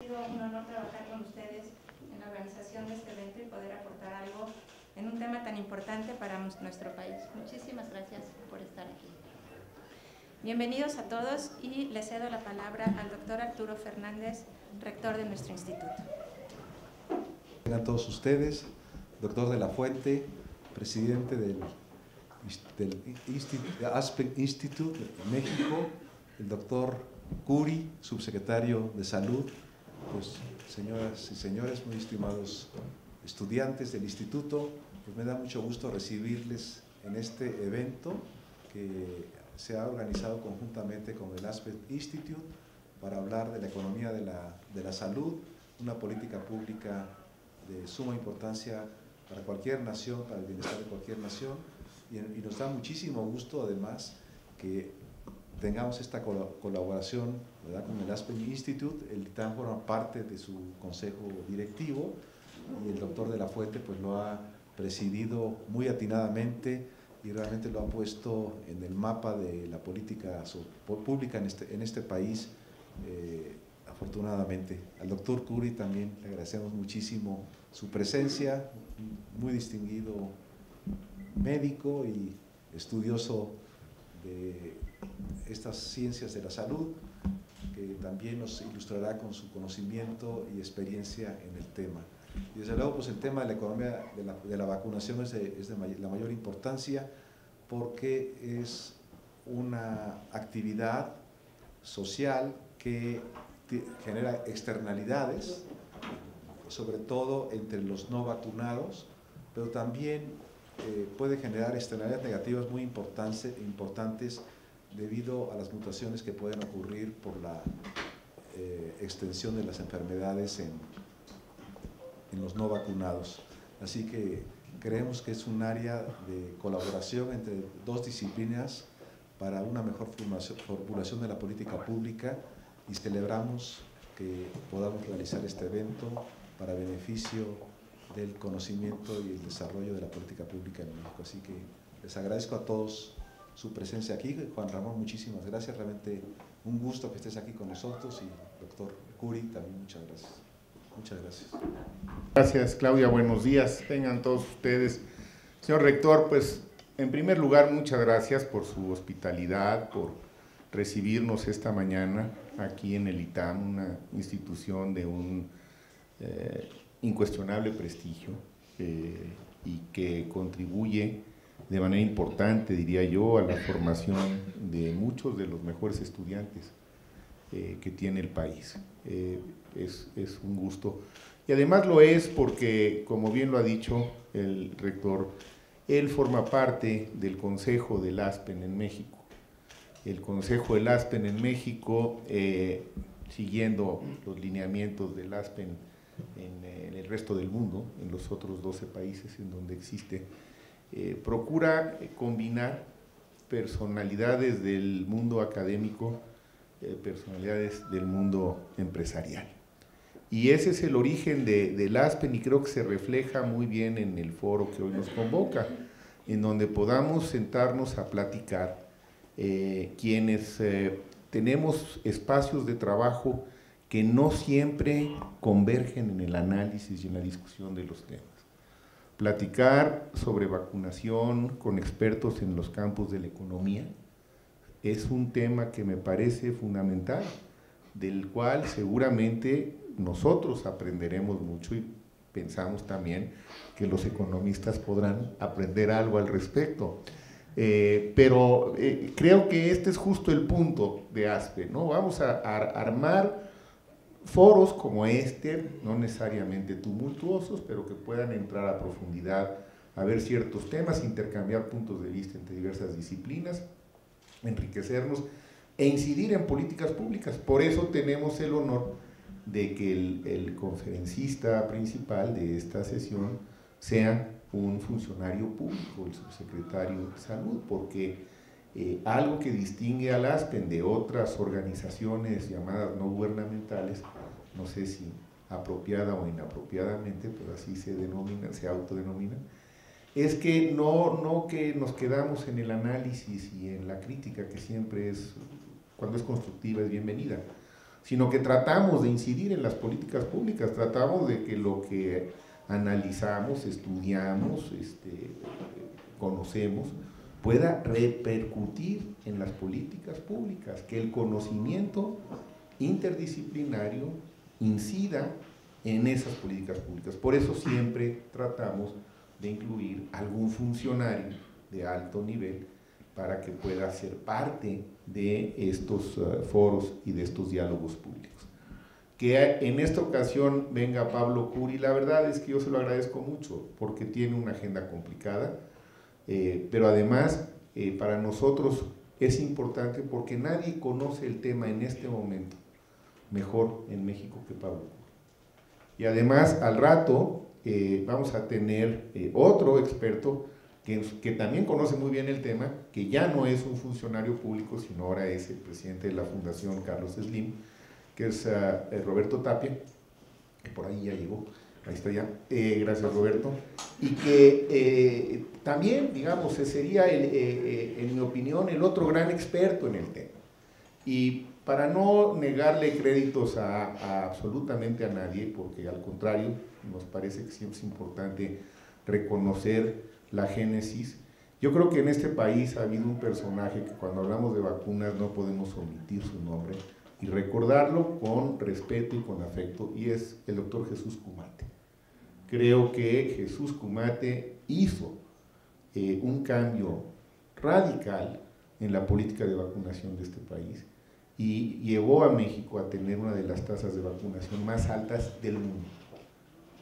sido un honor trabajar con ustedes en la organización de este evento y poder aportar algo en un tema tan importante para nuestro país. Muchísimas gracias por estar aquí. Bienvenidos a todos y le cedo la palabra al doctor Arturo Fernández, rector de nuestro instituto. A todos ustedes, doctor de la Fuente, presidente del, del Aspen Institute de México, el doctor Curi, subsecretario de Salud, pues señoras y señores, muy estimados estudiantes del instituto, pues me da mucho gusto recibirles en este evento que se ha organizado conjuntamente con el Aspen Institute para hablar de la economía de la, de la salud, una política pública de suma importancia para cualquier nación, para el bienestar de cualquier nación, y nos da muchísimo gusto además que tengamos esta colaboración con el Aspen Institute. El ITAM forma parte de su consejo directivo y el doctor de la Fuente pues, lo ha presidido muy atinadamente y realmente lo ha puesto en el mapa de la política pública en este, en este país, eh, afortunadamente. Al doctor Curi también le agradecemos muchísimo su presencia, muy distinguido médico y estudioso de estas ciencias de la salud, también nos ilustrará con su conocimiento y experiencia en el tema. Y desde luego, pues el tema de la economía de la, de la vacunación es de, es de la mayor importancia porque es una actividad social que genera externalidades, sobre todo entre los no vacunados, pero también eh, puede generar externalidades negativas muy importantes debido a las mutaciones que pueden ocurrir por la eh, extensión de las enfermedades en, en los no vacunados. Así que creemos que es un área de colaboración entre dos disciplinas para una mejor formulación de la política pública y celebramos que podamos realizar este evento para beneficio del conocimiento y el desarrollo de la política pública en México. Así que les agradezco a todos su presencia aquí. Juan Ramón, muchísimas gracias. Realmente un gusto que estés aquí con nosotros y doctor Curi, también muchas gracias. Muchas gracias. Gracias, Claudia. Buenos días. Tengan todos ustedes. Señor rector, pues en primer lugar, muchas gracias por su hospitalidad, por recibirnos esta mañana aquí en el ITAM, una institución de un eh, incuestionable prestigio eh, y que contribuye de manera importante, diría yo, a la formación de muchos de los mejores estudiantes eh, que tiene el país. Eh, es, es, un gusto. Y además lo es porque, como bien lo ha dicho el rector, él forma parte del Consejo del ASPEN en México. El Consejo del ASPEN en México, eh, siguiendo los lineamientos del ASPEN en, el resto del mundo, en los otros 12 países en donde existe eh, procura combinar personalidades del mundo académico, eh, personalidades del mundo empresarial. Y ese es el origen de, del ASPEN y creo que se refleja muy bien en el foro que hoy nos convoca, en donde podamos sentarnos a platicar eh, quienes tenemos espacios de trabajo que no siempre convergen en el análisis y en la discusión de los temas platicar sobre vacunación con expertos en los campos de la economía es un tema que me parece fundamental, del cual seguramente nosotros aprenderemos mucho y pensamos también que los economistas podrán aprender algo al respecto. Eh, pero eh, creo que este es justo el punto de ASPE, ¿no? Vamos a, a armar foros como este, no necesariamente tumultuosos, pero que puedan entrar a profundidad a ver ciertos temas, intercambiar puntos de vista entre diversas disciplinas, enriquecernos e incidir en políticas públicas. Por eso tenemos el honor de que el, el conferencista principal de esta sesión sea un funcionario público, el subsecretario de Salud, porque eh, algo que distingue al ASPEN de otras organizaciones llamadas no gubernamentales, no sé si apropiada o inapropiadamente, pero así se denominan, se autodenominan, es que no, no que nos quedamos en el análisis y en la crítica, que siempre es, cuando es constructiva, es bienvenida, sino que tratamos de incidir en las políticas públicas, tratamos de que lo que analizamos, estudiamos, este, conocemos, pueda repercutir en las políticas públicas, que el conocimiento interdisciplinario incida en esas políticas públicas. Por eso siempre tratamos de incluir algún funcionario de alto nivel para que pueda ser parte de estos uh, foros y de estos diálogos públicos. Que en esta ocasión venga Pablo Curi, la verdad es que yo se lo agradezco mucho porque tiene una agenda complicada, eh, pero además eh, para nosotros es importante porque nadie conoce el tema en este momento mejor en México que Pablo. Y además al rato eh, vamos a tener otro experto que, que, también conoce muy bien el tema, que ya no es un funcionario público, sino ahora es el presidente de la Fundación Carlos Slim, que es Roberto Tapia, que por ahí ya llegó, ahí está ya, gracias Roberto, y que también, digamos, sería, eh, eh, en mi opinión, el otro gran experto en el tema. Y para no negarle créditos a, absolutamente a nadie, porque al contrario, nos parece que siempre es importante reconocer la génesis, yo creo que en este país ha habido un personaje que cuando hablamos de vacunas no podemos omitir su nombre y recordarlo con respeto y con afecto, y es el doctor Jesús Cumate. Creo que Jesús Cumate hizo eh, un cambio radical en la política de vacunación de este país y llevó a México a tener una de las tasas de vacunación más altas del mundo.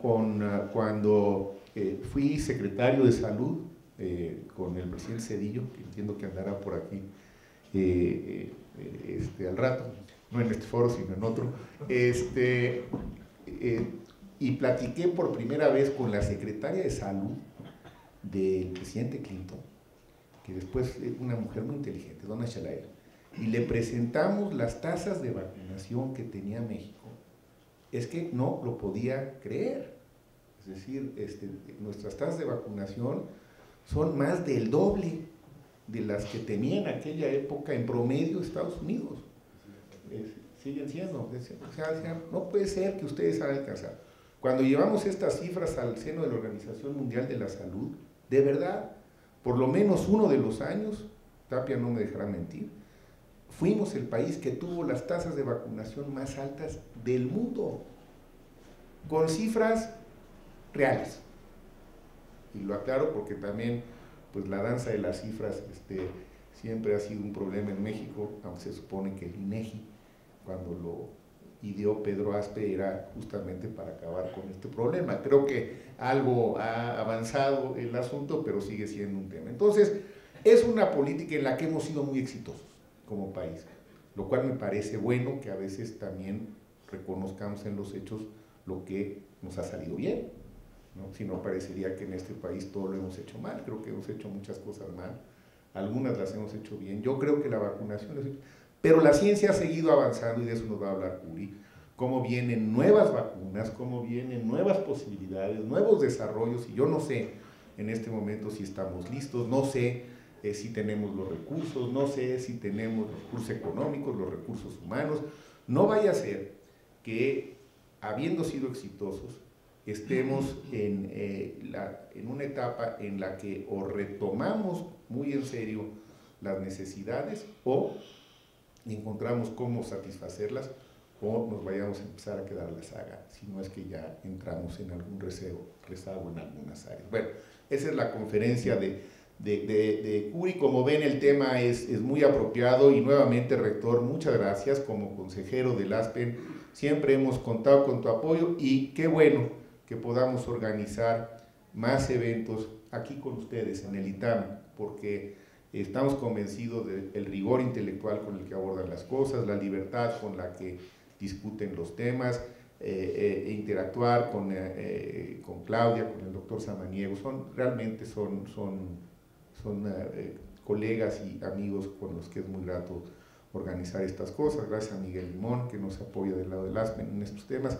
Con, ah, cuando eh, fui secretario de salud eh, con el presidente Cedillo, que entiendo que andará por aquí este, al rato, no en este foro, sino en otro, este, y platiqué por primera vez con la secretaria de salud del presidente Clinton, que después es una mujer muy inteligente, dona Shalael, y le presentamos las tasas de vacunación que tenía México, es que no lo podía creer. Es decir, este, nuestras tasas de vacunación son más del doble de las que tenía en aquella época en promedio Estados Unidos. siguen siendo. O sea, no puede ser que ustedes hagan alcanzado. Cuando llevamos estas cifras al seno de la Organización Mundial de la Salud, de verdad, por lo menos uno de los años, Tapia no me dejará mentir, fuimos el país que tuvo las tasas de vacunación más altas del mundo, con cifras reales. Y lo aclaro porque también pues la danza de las cifras este, siempre ha sido un problema en México, aunque se supone que el INEGI, cuando lo y dio Pedro Aspe era justamente para acabar con este problema. Creo que algo ha avanzado el asunto, pero sigue siendo un tema. Entonces, es una política en la que hemos sido muy exitosos como país, lo cual me parece bueno que a veces también reconozcamos en los hechos lo que nos ha salido bien. ¿no? Si no, parecería que en este país todo lo hemos hecho mal. Creo que hemos hecho muchas cosas mal. Algunas las hemos hecho bien. Yo creo que la vacunación... Pero la ciencia ha seguido avanzando y de eso nos va a hablar Curi, cómo vienen nuevas vacunas, cómo vienen nuevas posibilidades, nuevos desarrollos, y yo no sé en este momento si estamos listos, no sé eh, si tenemos los recursos, no sé si tenemos los recursos económicos, los recursos humanos. No vaya a ser que, habiendo sido exitosos, estemos en, eh, en una etapa en la que o retomamos muy en serio las necesidades o y encontramos cómo satisfacerlas o nos vayamos a empezar a quedar la saga, si no es que ya entramos en algún rezago, rezago en algunas áreas. Bueno, esa es la conferencia de, de, de, Curi. Como ven, el tema es, es, muy apropiado y nuevamente, rector, muchas gracias como consejero del ASPEN. Siempre hemos contado con tu apoyo y qué bueno que podamos organizar más eventos aquí con ustedes en el ITAM, porque Estamos convencidos del rigor intelectual con el que abordan las cosas, la libertad con la que discuten los temas, eh, eh, interactuar con, eh, con, Claudia, con el doctor Samaniego, son, realmente son, son, son colegas y amigos con los que es muy grato organizar estas cosas. Gracias a Miguel Limón, que nos apoya del lado del ASPEN en estos temas.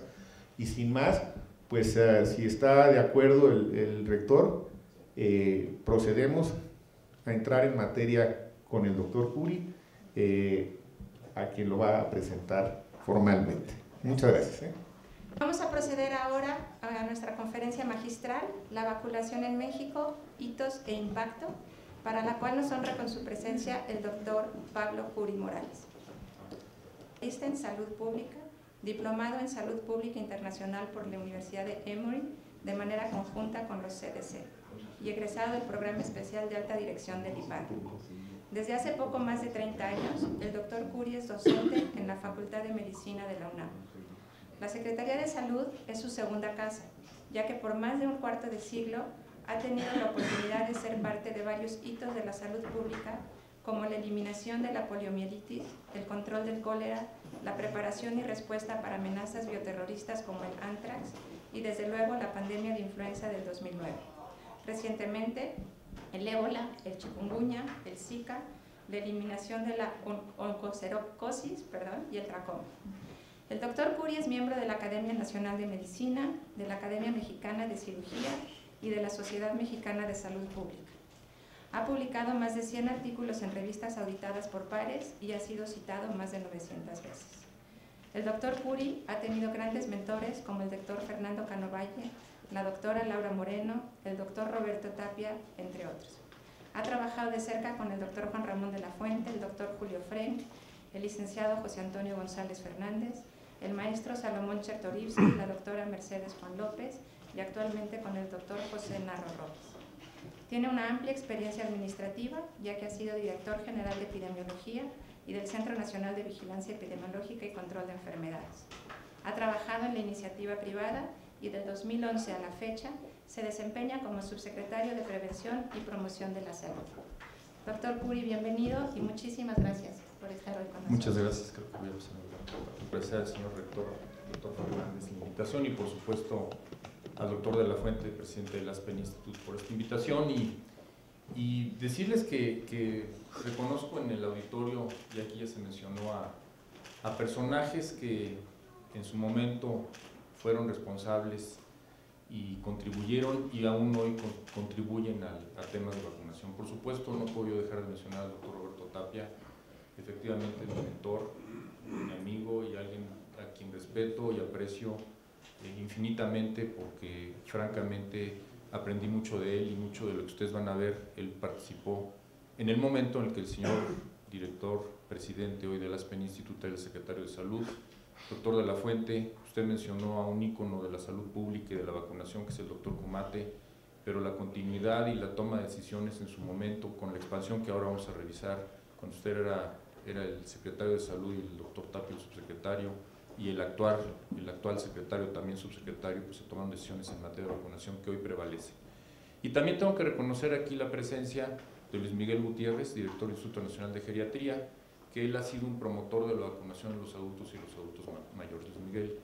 Y sin más, pues si está de acuerdo el rector, procedemos a entrar en materia con el doctor Curi, eh, a quien lo va a presentar formalmente. Muchas gracias. ¿eh? Vamos a proceder ahora a nuestra conferencia magistral, la vacunación en México, hitos e impacto, para la cual nos honra con su presencia el doctor Pablo Curi Morales. Está en salud pública, diplomado en salud pública internacional por la Universidad de Emory de manera conjunta con los CDC y egresado del programa especial de alta dirección del IPAD. Desde hace poco más de 30 años, el doctor Curi es docente en la Facultad de Medicina de la UNAM la Secretaría de Salud es su segunda casa, ya que por más de un cuarto de siglo ha tenido la oportunidad de ser parte de varios hitos de la salud pública, como la eliminación de la poliomielitis, el control del cólera, la preparación y respuesta para amenazas bioterroristas como el anthrax y desde luego la pandemia de influenza del 2009. Recientemente, el ébola, el chikungunya, el zika, la eliminación de la oncocerocosis perdón, y el tracoma. El doctor Curi es miembro de la Academia Nacional de Medicina, de la Academia Mexicana de Cirugía y de la Sociedad Mexicana de Salud Pública. Ha publicado más de 100 artículos en revistas auditadas por pares y ha sido citado más de 900 veces. El doctor Curi ha tenido grandes mentores como el doctor Fernando Canovalle, la doctora Laura Moreno, el doctor Roberto Tapia, entre otros. Ha trabajado de cerca con el doctor Juan Ramón de la Fuente, el doctor Julio Frenk, el licenciado José Antonio González Fernández, el maestro Salomón Chertorivsky, la doctora Mercedes Juan López y actualmente con el doctor José Narro Robles. Tiene una amplia experiencia administrativa, ya que ha sido director general de epidemiología y del Centro Nacional de Vigilancia Epidemiológica y Control de Enfermedades. Ha trabajado en la iniciativa privada y del 2011 a la fecha se desempeña como subsecretario de Prevención y Promoción de la Salud. Doctor Puri, bienvenido y muchísimas gracias por estar hoy con nosotros. Muchas gracias, creo que a agradecer al señor rector, doctor Fernández, la invitación y por supuesto al doctor de la Fuente, presidente del ASPEN Institute, por esta invitación y, y decirles que, que, reconozco en el auditorio, y aquí ya se mencionó a, a personajes que en su momento fueron responsables y contribuyeron y aún hoy contribuyen al, a temas de vacunación. Por supuesto, no puedo yo dejar de mencionar al doctor Roberto Tapia, efectivamente mi mentor, mi amigo y alguien a quien respeto y aprecio eh, infinitamente porque francamente aprendí mucho de él y mucho de lo que ustedes van a ver, él participó en el momento en el que el señor director, presidente hoy del ASPEN Instituto y el secretario de Salud, doctor de la Fuente, usted mencionó a un ícono de la salud pública y de la vacunación que es el doctor Comate, pero la continuidad y la toma de decisiones en su momento con la expansión que ahora vamos a revisar, cuando usted era era el secretario de salud y el doctor Tapio, el subsecretario, y el actual, el actual secretario, también subsecretario, pues se tomaron decisiones en materia de vacunación que hoy prevalece. Y también tengo que reconocer aquí la presencia de Luis Miguel Gutiérrez, director del Instituto Nacional de Geriatría, que él ha sido un promotor de la vacunación de los adultos y los adultos mayores. Luis Miguel,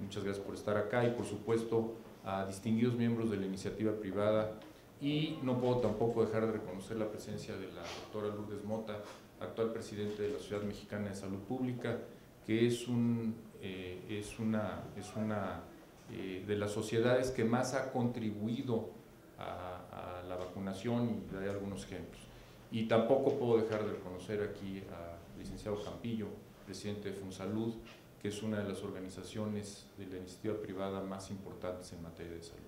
muchas gracias por estar acá y por supuesto a distinguidos miembros de la iniciativa privada y no puedo tampoco dejar de reconocer la presencia de la doctora Lourdes Mota, actual presidente de la Sociedad Mexicana de Salud Pública, que es, eh, una, eh, de las sociedades que más ha contribuido a, la vacunación y daré algunos ejemplos. Y tampoco puedo dejar de reconocer aquí al licenciado Campillo, presidente de Funsalud, que es una de las organizaciones de la iniciativa privada más importantes en materia de salud.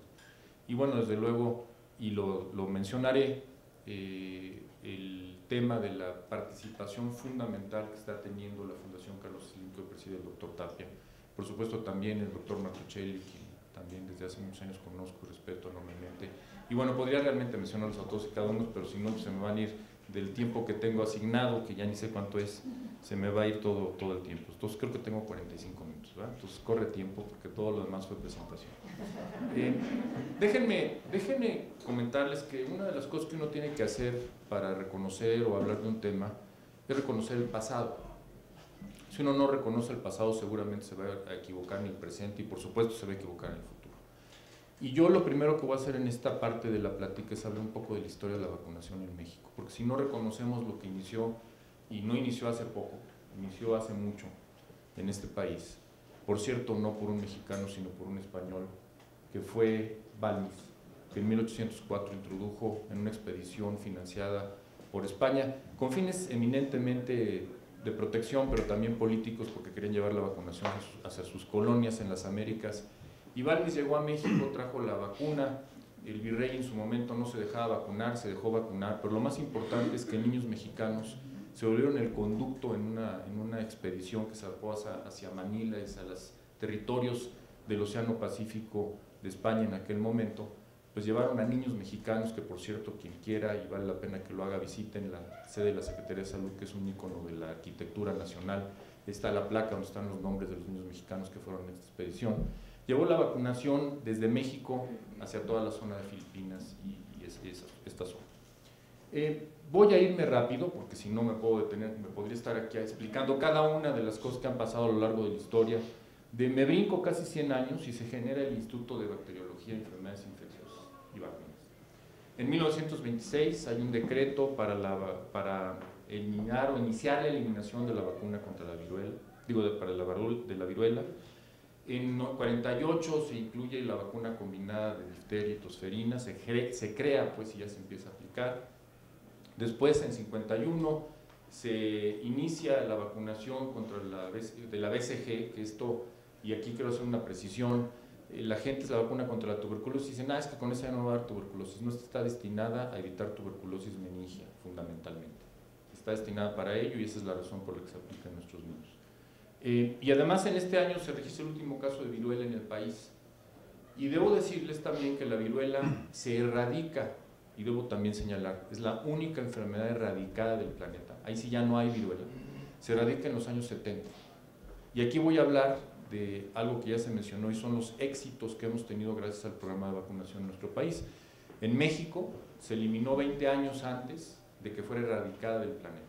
Y bueno, desde luego, y lo, lo mencionaré, eh, el tema de la participación fundamental que está teniendo la Fundación Carlos Slim, que preside el doctor Tapia. Por supuesto también el doctor Martuchelli, quien también desde hace muchos años conozco y respeto enormemente. Y bueno, podría realmente mencionarlos a todos y cada uno, pero si no, pues se me van a ir del tiempo que tengo asignado, que ya ni sé cuánto es, se me va a ir todo, todo el tiempo. Entonces creo que tengo 45 minutos, ¿verdad? Entonces corre tiempo porque todo lo demás fue presentación. Eh, déjenme, déjenme comentarles que una de las cosas que uno tiene que hacer para reconocer o hablar de un tema es reconocer el pasado. Si uno no reconoce el pasado, seguramente se va a equivocar en el presente y por supuesto se va a equivocar en el futuro. Y yo lo primero que voy a hacer en esta parte de la plática es hablar un poco de la historia de la vacunación en México, porque si no reconocemos lo que inició, y no inició hace poco, inició hace mucho en este país, por cierto, no por un mexicano, sino por un español, que fue Balmis, que en 1804 introdujo en una expedición financiada por España, con fines eminentemente de protección, pero también políticos porque querían llevar la vacunación hacia sus colonias en las Américas. Y Balmis llegó a México, trajo la vacuna, el virrey en su momento no se dejaba vacunar, se dejó vacunar, pero lo más importante es que niños mexicanos se volvieron el conducto en una, en una expedición que se hacia, hacia Manila y hacia los territorios del Océano Pacífico de España en aquel momento, pues llevaron a niños mexicanos, que por cierto quien quiera y vale la pena que lo haga, visiten la sede de la Secretaría de Salud, que es un ícono de la arquitectura nacional, está la placa donde están los nombres de los niños mexicanos que fueron en esta expedición. Llevó la vacunación desde México hacia toda la zona de Filipinas y, esta zona. Eh, voy a irme rápido porque si no me puedo detener, me podría estar aquí explicando cada una de las cosas que han pasado a lo largo de la historia. De, me brinco casi 100 años y se genera el Instituto de Bacteriología, Enfermedades Infecciosas y Vacunas. En 1926 hay un decreto para, la, para eliminar o iniciar la eliminación de la vacuna contra la viruela, digo, para la, de la viruela. En 48 se incluye la vacuna combinada de difteria y tosferina, se, se crea pues y ya se empieza a aplicar. Después, en 51, se inicia la vacunación contra la, de la BCG, que esto, y aquí quiero hacer una precisión, eh, la gente se vacuna contra la tuberculosis y dicen, ah, es que con esa no va a dar tuberculosis. No está destinada a evitar tuberculosis meningia, fundamentalmente. Está destinada para ello y esa es la razón por la que se aplica en nuestros niños. Eh, y además en este año se registra el último caso de viruela en el país. Y debo decirles también que la viruela se erradica y debo también señalar, es la única enfermedad erradicada del planeta. Ahí sí ya no hay viruela. Se erradica en los años 70. Y aquí voy a hablar de algo que ya se mencionó y son los éxitos que hemos tenido gracias al programa de vacunación en nuestro país. En México se eliminó 20 años antes de que fuera erradicada del planeta.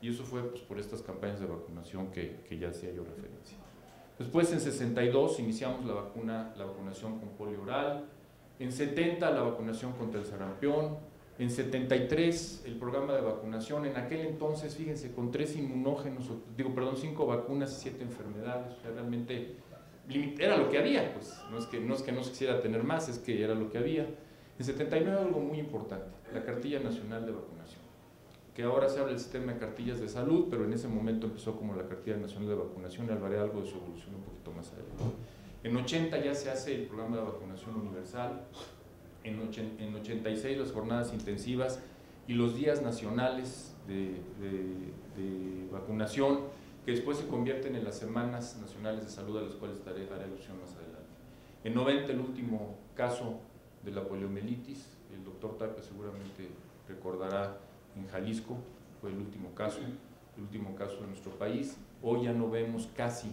Y eso fue pues, por estas campañas de vacunación que, que ya hacía yo referencia. Después, en 62, iniciamos la, vacuna, la vacunación con polio oral, en 70 la vacunación contra el sarampión, en 73 el programa de vacunación, en aquel entonces, fíjense, con tres inmunógenos, digo, perdón, cinco vacunas y siete enfermedades, o sea, realmente era lo que había, pues, no es, que, no se quisiera tener más, es que era lo que había. En 79 algo muy importante, la Cartilla Nacional de Vacunación, que ahora se habla del sistema de cartillas de salud, pero en ese momento empezó como la Cartilla Nacional de Vacunación y algo de su evolución un poquito más adelante. En 80 ya se hace el programa de vacunación universal, en, 86 las jornadas intensivas y los días nacionales de, vacunación, que después se convierten en las semanas nacionales de salud a las cuales daré, daré alusión más adelante. En 90 el último caso de la poliomielitis, el doctor Tapia seguramente recordará en Jalisco, fue el último caso, el último caso de nuestro país. Hoy ya no vemos casi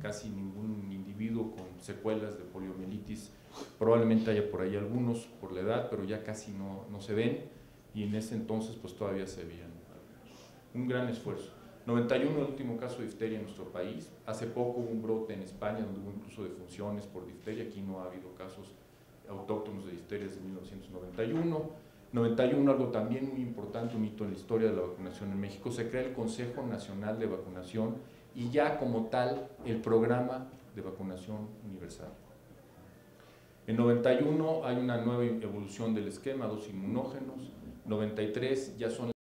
casi ningún individuo con secuelas de poliomielitis. Probablemente haya por ahí algunos por la edad, pero ya casi no, no se ven y en ese entonces pues todavía se veían Un gran esfuerzo. 91 el último caso de difteria en nuestro país. Hace poco hubo un brote en España donde hubo incluso defunciones por difteria. Aquí no ha habido casos autóctonos de difteria desde 1991. 91, algo también muy importante, un hito en la historia de la vacunación en México, se crea el Consejo Nacional de Vacunación y ya como tal el programa de vacunación universal. En 91 hay una nueva evolución del esquema, dos inmunógenos, 93 ya son